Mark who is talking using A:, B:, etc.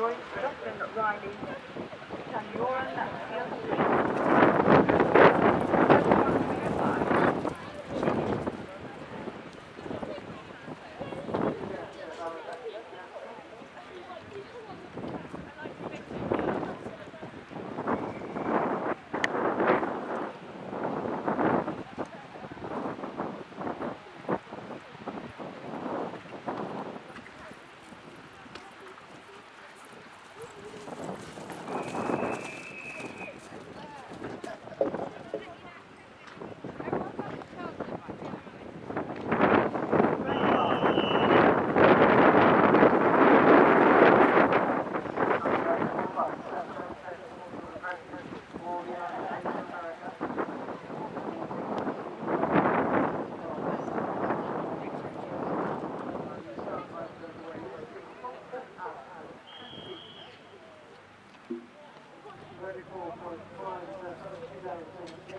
A: Joyce Justin Riley, Tanioran Field 34.5, that's 2018.